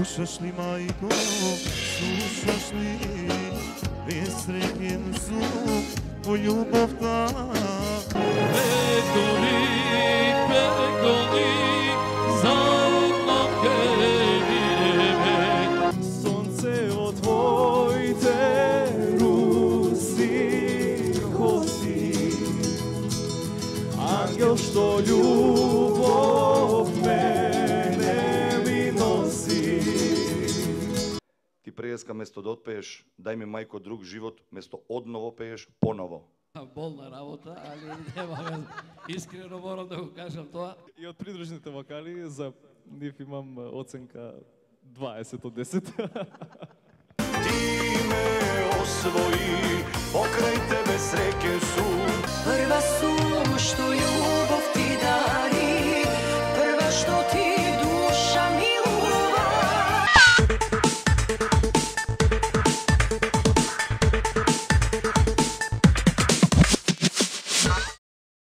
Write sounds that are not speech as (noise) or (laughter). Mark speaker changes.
Speaker 1: Ušašli majko, slušaš li Presretjen zub po
Speaker 2: ljubovta Begoni, begoni Zajedno krenireme Sonce otvojte Rusi, kosi Angel što
Speaker 3: ljubi преска место да отпееш, дај ми мајко друг живот, место одново пееш поново.
Speaker 4: Болна работа, али нема. Искрено морам да го кажам тоа.
Speaker 2: И од придружните вокали за нив имам оценка 20 од 10. (laughs)
Speaker 3: Ти ме освои, покрај тебе среќен сум,
Speaker 5: Prva su što ju